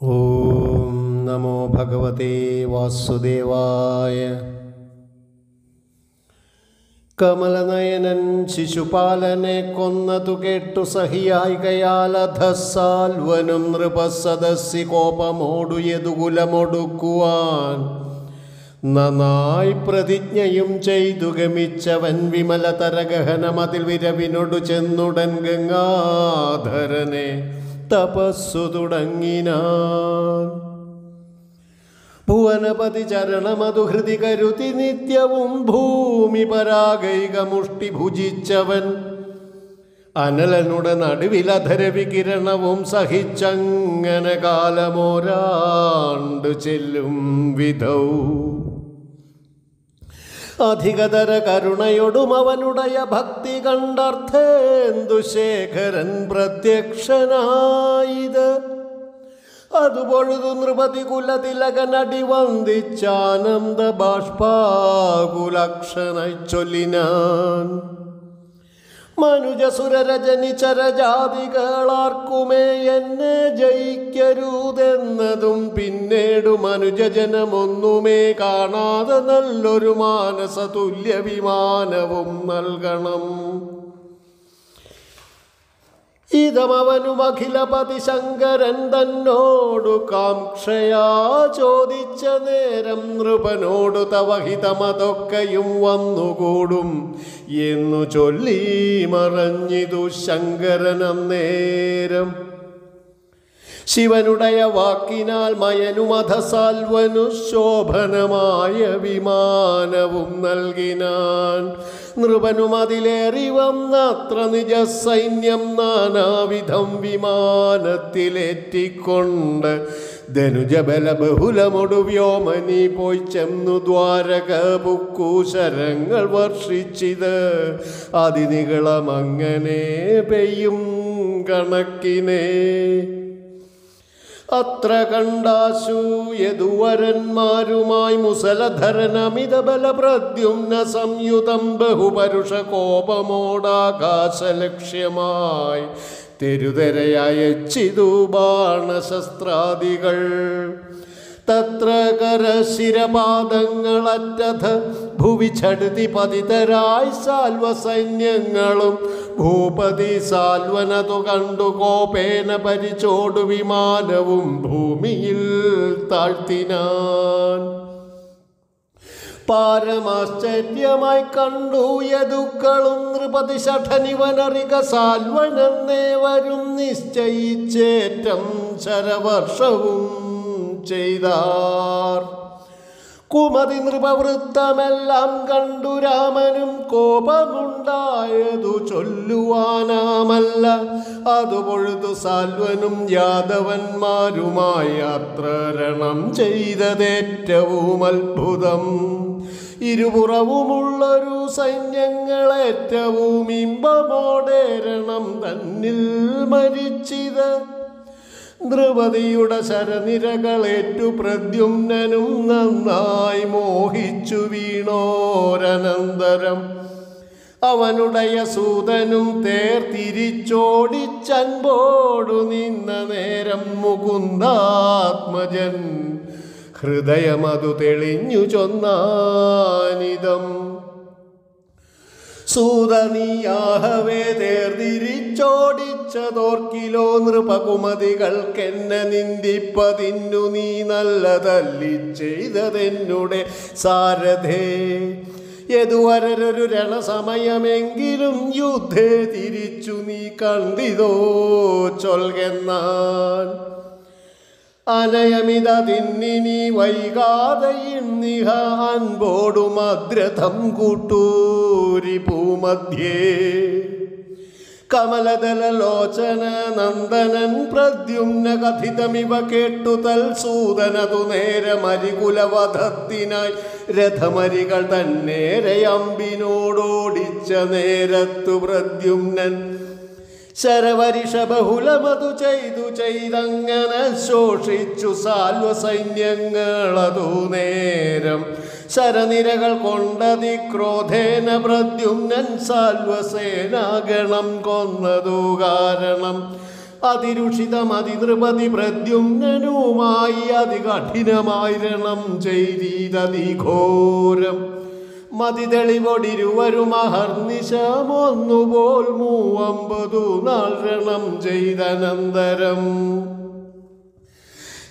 ഓം നമോ ഭഗവതേ വാസുദേവായ. കമലനയനൻ ശിശുപാലനെ കൊന്നതു കേട്ടു സഹിയായി കയാലധസാൽവനും നൃപസദസ്സി കോപമോടു യതുകുലമൊടുക്കുവാൻ നന്നായി പ്രതിജ്ഞയും ചെയ്തു ഗമിച്ചവൻ വിമല തരഗഹനമതിൽ വിരവിനൊടു ചെന്നുടൻ ഗംഗാധരനെ തപസ്സു തുടങ്ങിനാൻ ഭുവനപതി ചരണമതു ഹൃതി കരുതി നിത്യവും ഭൂമി പരാഗൈക മുഷ്ടി ഭുജിച്ചവൻ. അനലനുടെ നടുവിലധര വികിരണവും സഹിച്ചങ്ങനെ കാലമോരാണ്ടു ചെല്ലും വിധൗ. അധികതര കരുണയൊടും അവനുടയ ഭക്തി കണ്ടർത്ഥേന്ദുശേഖരൻ പ്രത്യക്ഷനായത്. അതുപൊഴുതു നൃപതി കുലതിലകനടി വന്ദിച്ചാനന്ദ ബാഷ്പാകുലക്ഷണ ചൊല്ലിനാൻ. മനുജസുരരജനി ചരജാതികളാർക്കുമേ എന്നെ ജയിക്കരുതെന്നതും പിന്നീടു മനുജജനമൊന്നുമേ കാണാതെ നല്ലൊരു മാനസതുല്യ വിമാനവും നൽകണം. ഇതമവനും അഖിലപതി ശങ്കരൻ തന്നോടു കാംക്ഷയാ ചോദിച്ച നേരം നൃപനോടു തവഹിതമതൊക്കെയും വന്നുകൂടും എന്നു ചൊല്ലി മറഞ്ഞിതു ശങ്കരനം നേരം ശിവനുടയ വാക്കിനാൽ മയനുമധസാൽവനു ശോഭനമായ വിമാനവും നൽകിനാൻ. നൃപനും അതിലേറി വന്നത്ര നിജ സൈന്യം നാനാവിധം വിമാനത്തിലേറ്റിക്കൊണ്ട് ധനുജബല ബഹുലമൊടു വ്യോമനി പോയി ചെന്നു ദ്വാരക പുക്കൂശരങ്ങൾ വർഷിച്ചിത്. അതിനികളമങ്ങനെ പെയ്യും കണക്കിനേ. അത്ര കണ്ടാശു യദുവരന്മാരുമായി മുസലധരനമിത ബലപ്രദ്യുമ്ന സംയുതം ബഹുപരുഷ കോപമോടാകാശലക്ഷ്യമായി തെരുതെരയച്ചിതു ബാണശസ്ത്രാദികൾ. തത്ര കരശിരപാദങ്ങളറ്റഥ ഭുവി പതിതരായി സാൽവ സൈന്യങ്ങളും ഭൂപതി സാൽവനതു കണ്ടു കോപേന പരിചോടു വിമാനവും ഭൂമിയിൽ താഴ്ത്തിനാൻ. പാരമാശ്ചര്യമായി കണ്ടു യദുക്കളും നൃപതി ഷഠനിവനറിക സാൽവനെന്നേ വരും നിശ്ചയിച്ചേറ്റം ശരവർഷവും ചെയ്താർ. കുമതി നൃപവൃത്തമെല്ലാം കണ്ടു രാമനും കോപമുണ്ടായതു ചൊല്ലുവാനാമല്ല. അതുപൊഴുതു സാൽവനും യാദവന്മാരുമായി യാത്രരണം ചെയ്തതേറ്റവും അത്ഭുതം. ഇരുപുറവുമുള്ളൊരു സൈന്യങ്ങളേറ്റവും ഇമ്പമോടേരണം തന്നിൽ മരിച്ചിത് ദ്രവതിയുടെ ശരനിരകളേറ്റു പ്രദ്യുമ്നനും നന്നായി മോഹിച്ചു വീണോരനന്തരം. അവനുടയ സൂതനും തേർ തിരിച്ചോടിച്ചൻപോടു നിന്ന നേരം മുകുന്ദാത്മജൻ ഹൃദയമതു തെളിഞ്ഞു ചൊന്നാനിതം. സൂതനീയാഹവേ തേർതിരിച്ചോടിച്ചതോർക്കിലോ നൃപകുമതികൾക്കെന്നെ നിന്ദിപ്പതിന്നു നീ നല്ലതല്ലി ചെയ്തതെന്നുടെ സാരഥേ. യതുവരൊരു രണസമയമെങ്കിലും യുദ്ധേ തിരിച്ചു നീ കണ്ടിതോ ചൊൽകെന്നാൻ. അനയമിത തിന്നിനി വൈകാതെ ഇന്നിഹ അൻപോടു മദ്രഥം കൂട്ടൂരി പൂമധ്യേ. കമലദലലോചന നന്ദനൻ പ്രദ്യുമ്ന കഥിതമിവ കേട്ടു തൽസൂതനതു നേരെ മരികുലവധത്തിനായി രഥമരികൾ തന്നേരെ അമ്പിനോടോടിച്ച നേരത്തു പ്രദ്യുമ്നൻ ശരവരിഷ ബഹുലമതു ചെയ്തു ചെയ്തങ്ങനെ ശോഷിച്ചു സാൽവ സൈന്യങ്ങളതു നേരം. ശരനിരകൾ കൊണ്ടതി ക്രോധേന പ്രദ്യുമ്നൻ സാൽവസേനാഗണം കൊന്നതു കാരണം. അതിരുഷിതമതിനൃപതി പ്രദ്യുമ്നനുമായി അതികഠിനമായിരണം ചെയ്തീതതിഘോരം മതി തെളിവൊടിരുവരും മഹർനിശമൊന്നുപോൽ മൂവമ്പതു നാഴണം ചെയ്തനന്തരം.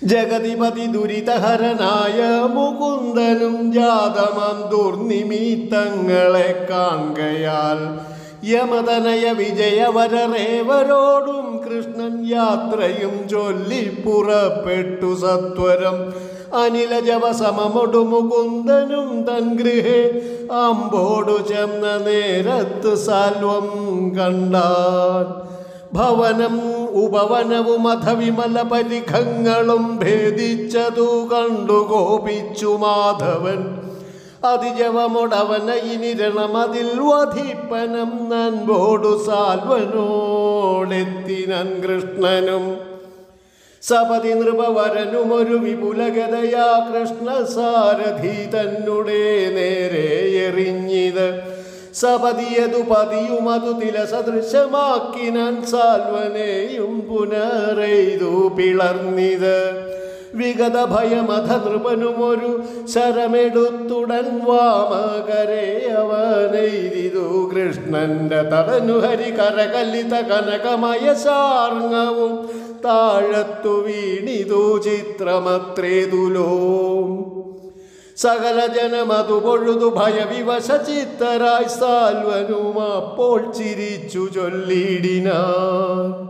ജഗതിപതി ദുരിതഹരനായ മുകുന്ദനും ജാതമം ദുർനിമിത്തങ്ങളെ കാൺകയാൽ യമതനയ വിജയവരേവരോടും കൃഷ്ണൻ യാത്രയും ചൊല്ലി പുറപ്പെട്ടു സത്വരം. അനിലജവസമമൊടു മുകുന്ദനും തൻ ഗൃഹേ അമ്പോടു ചെന്ന നേരത്ത് സാൽവം കണ്ടാൻ. ഭവനം ഉപവനവും അധവിമല പരിഖങ്ങളും ഭേദിച്ചതു കണ്ടു കോപിച്ചു മാധവൻ. അതിജവമൊടവന ഇനിരണമതിൽ വധിപ്പനം നൻപോടു സാൽവനോടെത്തിനൻ കൃഷ്ണനും. സപതി നൃപവരനും ഒരു വിപുലഗതയാ കൃഷ്ണ സാരഥി തന്നെ നേരെ എറിഞ്ഞിത്. സപതിയതു പതിയും അതു തില സദൃശമാക്കിനാൻ സാൽവനെയും പുനറെയ്തു പിളർന്നിത്. വിഗത ഭയമധ നൃപനുമൊരു ശരമെടുത്തുടൻ വാമകരെ കൃഷ്ണന്റെ തടനു ഹരി കരകല്ലിത കനകമയ സാർങ്ങവും താഴത്തു വീണിതു ചിത്രമത്രേതുലോം. സകല ജനമതു പൊഴുതു ഭയവിവശ ചിത്തരായി സാൽവനുമാപ്പോൾ ചിരിച്ചു ചൊല്ലിടിനാൻ.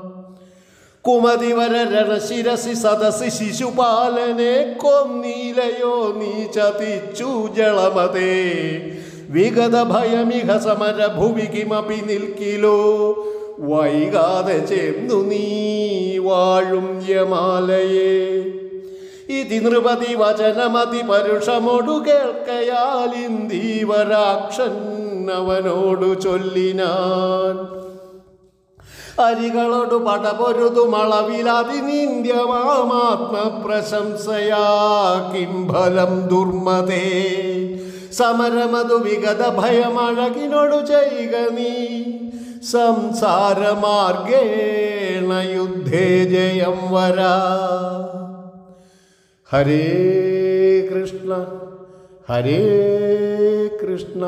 കുമതി വരരണ ശിരസി സദസി ശിശുപാലനെ കൊന്നീലയോ നീ ചതിച്ചു ജളമതേ. വിഗത ഭയമിഹ സമര ഭുവി കിമപി നിൽക്കിലോ. വൈകാതെ ചെന്നു നീ വാഴും യമാലയെ. ഇതി നൃപതി വചനമതി പരുഷമൊടു കേൾക്കയാലിന്ദീവരാക്ഷൻ അവനോടു ചൊല്ലിനാൻ. അരികളോടു പടപൊരുതു മളവിലതി നിന്ദ്യമാത്മ പ്രശംസയാ കിംഫലം ദുർമതേ. സമരമതു വിഗത ഭയമഴകിനോടു ചെയ്യുക നീ. സംസാരമാർഗേണ യുദ്ധേ ജയം വരാ. ഹരേ കൃഷ്ണ ഹരേ കൃഷ്ണ.